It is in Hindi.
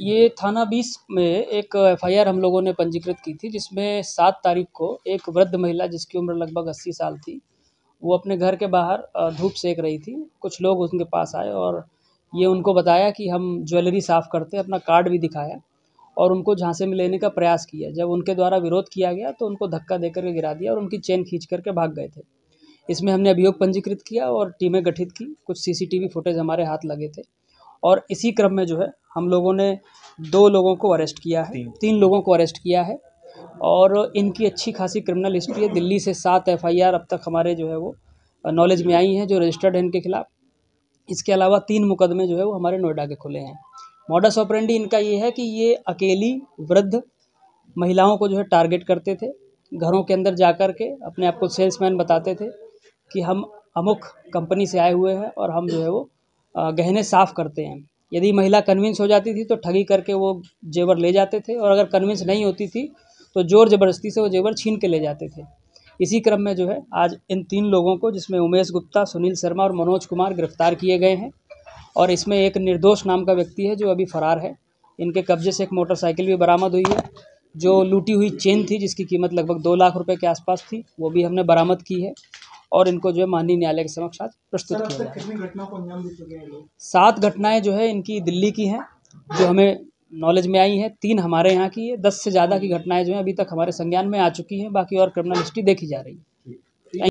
ये थाना बीस में एक एफआईआर हम लोगों ने पंजीकृत की थी, जिसमें सात तारीख को एक वृद्ध महिला, जिसकी उम्र लगभग अस्सी साल थी, वो अपने घर के बाहर धूप सेक रही थी। कुछ लोग उनके पास आए और ये उनको बताया कि हम ज्वेलरी साफ़ करते हैं, अपना कार्ड भी दिखाया और उनको झांसे में लेने का प्रयास किया। जब उनके द्वारा विरोध किया गया तो उनको धक्का देकर के गिरा दिया और उनकी चेन खींच करके भाग गए थे। इसमें हमने अभियोग पंजीकृत किया और टीमें गठित की। कुछ सीसीटीवी फुटेज हमारे हाथ लगे थे। और इसी क्रम में जो है हम लोगों ने दो लोगों को अरेस्ट किया है। तीन। तीन लोगों को अरेस्ट किया है। और इनकी अच्छी खासी क्रिमिनल हिस्ट्री है। दिल्ली से सात एफआईआर अब तक हमारे जो है वो नॉलेज में आई हैं जो रजिस्टर्ड हैं इनके खिलाफ। इसके अलावा तीन मुकदमे जो है वो हमारे नोएडा के खुले हैं। मॉडस ऑपरेंडी इनका ये है कि ये अकेली वृद्ध महिलाओं को जो है टारगेट करते थे। घरों के अंदर जा कर के अपने आप को सेल्समैन बताते थे। कि हम अमुक कंपनी से आए हुए हैं और हम जो है वो गहने साफ़ करते हैं। यदि महिला कन्विंस हो जाती थी तो ठगी करके वो जेवर ले जाते थे और अगर कन्विंस नहीं होती थी तो ज़ोर ज़बरदस्ती से वो जेवर छीन के ले जाते थे। इसी क्रम में जो है आज इन तीन लोगों को, जिसमें उमेश गुप्ता, सुनील शर्मा और मनोज कुमार गिरफ़्तार किए गए हैं और इसमें एक निर्दोष नाम का व्यक्ति है जो अभी फरार है। इनके कब्जे से एक मोटरसाइकिल भी बरामद हुई है, जो लूटी हुई चेन थी जिसकी कीमत लगभग दो लाख रुपए के आसपास थी, वो भी हमने बरामद की है। और इनको जो है माननीय न्यायालय के समक्ष आज प्रस्तुत किया सात घटनाएँ जो है इनकी दिल्ली की हैं जो हमें नॉलेज में आई हैं। तीन हमारे यहाँ की है। दस से ज़्यादा की घटनाएँ जो है अभी तक हमारे संज्ञान में आ चुकी हैं। बाकी और क्रिमिनल हिस्ट्री देखी जा रही है।